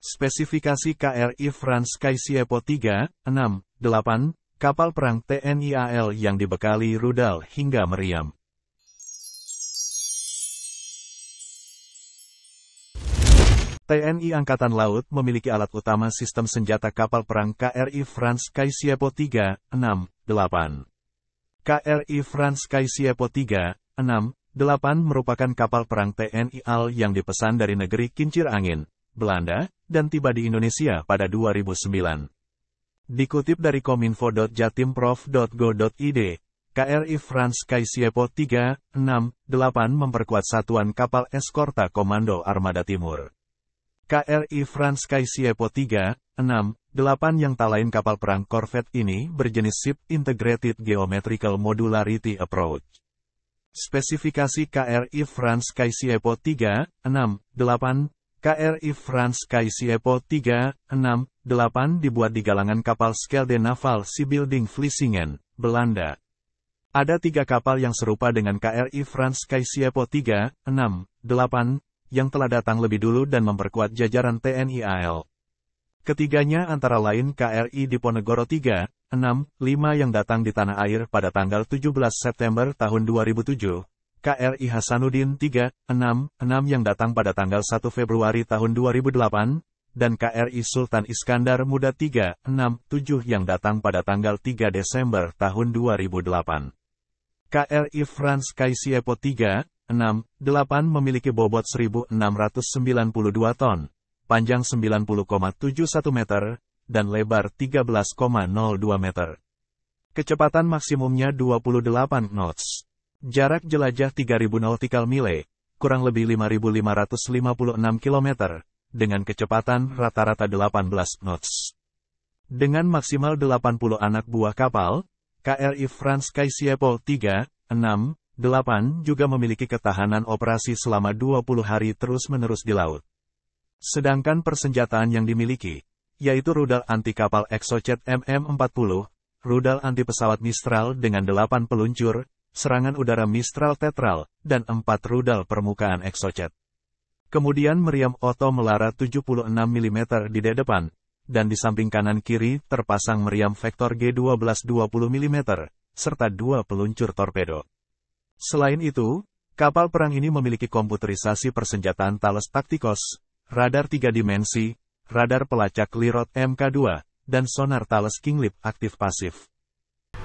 Spesifikasi KRI Franz Kaisiepo 3, 6, 8, kapal perang TNI AL yang dibekali rudal hingga meriam. TNI Angkatan Laut memiliki alat utama sistem senjata kapal perang KRI Franz Kaisiepo 3, 6, 8. KRI Franz Kaisiepo 3, 6, 8 merupakan kapal perang TNI AL yang dipesan dari negeri kincir angin, Belanda, dan tiba di Indonesia pada 2009. Dikutip dari kominfo.jatimprof.go.id, KRI Franz Kaisiepo 3, 6, 8 memperkuat satuan kapal eskorta Komando Armada Timur. KRI Franz Kaisiepo 3, 6, 8 yang tak lain kapal perang korvet ini berjenis Ship Integrated Geometrical Modularity Approach. Spesifikasi KRI Franz Kaisiepo 3, 6, 8 KRI Franz Kaisiepo 3, 6, 8 dibuat di galangan kapal Skelde Naval Shipbuilding Vlissingen, Belanda. Ada tiga kapal yang serupa dengan KRI Franz Kaisiepo 3, 6, 8, yang telah datang lebih dulu dan memperkuat jajaran TNI AL. Ketiganya antara lain KRI Diponegoro 3, 6, 5 yang datang di tanah air pada tanggal 17 September tahun 2007, KRI Hasanuddin 3, 6, 6 yang datang pada tanggal 1 Februari tahun 2008, dan KRI Sultan Iskandar Muda 3, 6, 7 yang datang pada tanggal 3 Desember tahun 2008. KRI Franz Kaisiepo 3, 6, 8 memiliki bobot 1.692 ton, panjang 90,71 meter, dan lebar 13,02 meter. Kecepatan maksimumnya 28 knots. Jarak jelajah 3000 nautical mile, kurang lebih 5556 km, dengan kecepatan rata-rata 18 knots. Dengan maksimal 80 anak buah kapal, KRI Franz Kaisiepo 3, 6, 8 juga memiliki ketahanan operasi selama 20 hari terus-menerus di laut. Sedangkan persenjataan yang dimiliki, yaitu rudal anti kapal Exocet MM40, rudal anti pesawat Mistral dengan 8 peluncur, serangan udara Mistral Tetral, dan empat rudal permukaan Exocet. Kemudian meriam Otto Melara 76 mm di depan, dan di samping kanan kiri terpasang meriam Vektor G12 20 mm, serta dua peluncur torpedo. Selain itu, kapal perang ini memiliki komputerisasi persenjataan Thales Tacticos, radar tiga dimensi, radar pelacak Lirot MK2, dan sonar Thales Kinglip aktif pasif.